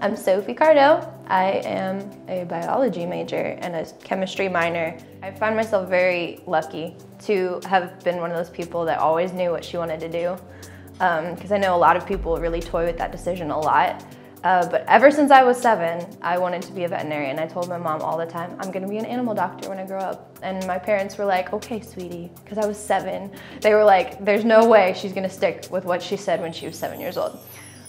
I'm Sophie Cardot. I am a biology major and a chemistry minor. I find myself very lucky to have been one of those people that always knew what she wanted to do. Because um, I know a lot of people really toy with that decision a lot. Uh, but ever since I was seven, I wanted to be a veterinarian. I told my mom all the time, I'm gonna be an animal doctor when I grow up. And my parents were like, okay, sweetie, because I was seven. They were like, there's no way she's gonna stick with what she said when she was seven years old.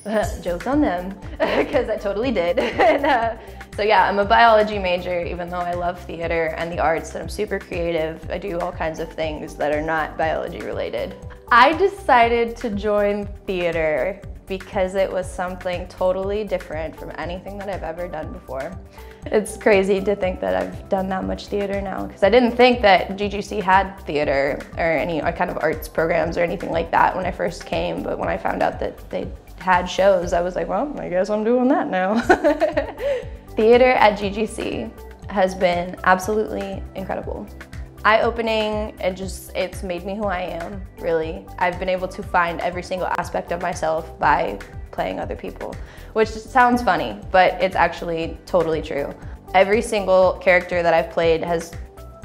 Jokes on them, because I totally did. and, uh, so yeah, I'm a biology major, even though I love theater and the arts and I'm super creative. I do all kinds of things that are not biology related. I decided to join theater because it was something totally different from anything that I've ever done before. It's crazy to think that I've done that much theater now because I didn't think that GGC had theater or any kind of arts programs or anything like that when I first came, but when I found out that they had shows, I was like, well, I guess I'm doing that now. theater at GGC has been absolutely incredible eye-opening. It just, it's made me who I am, really. I've been able to find every single aspect of myself by playing other people, which sounds funny, but it's actually totally true. Every single character that I've played has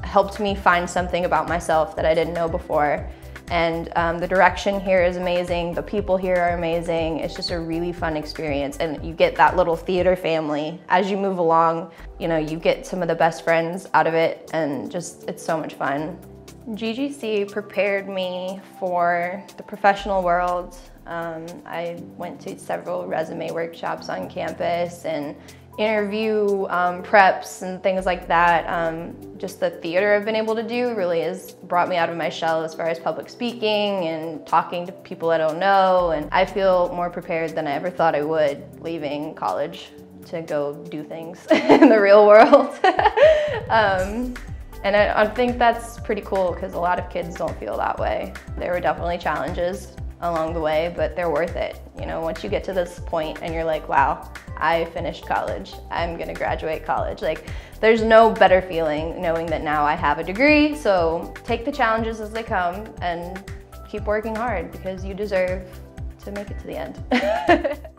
helped me find something about myself that I didn't know before. And um, the direction here is amazing, the people here are amazing. It's just a really fun experience and you get that little theater family. As you move along, you know, you get some of the best friends out of it and just, it's so much fun. GGC prepared me for the professional world. Um, I went to several resume workshops on campus and interview um, preps and things like that. Um, just the theater I've been able to do really has brought me out of my shell as far as public speaking and talking to people I don't know. And I feel more prepared than I ever thought I would leaving college to go do things in the real world. um, and I, I think that's pretty cool because a lot of kids don't feel that way. There were definitely challenges along the way, but they're worth it. You know, once you get to this point and you're like, wow, I finished college, I'm gonna graduate college. Like, there's no better feeling knowing that now I have a degree, so take the challenges as they come and keep working hard because you deserve to make it to the end.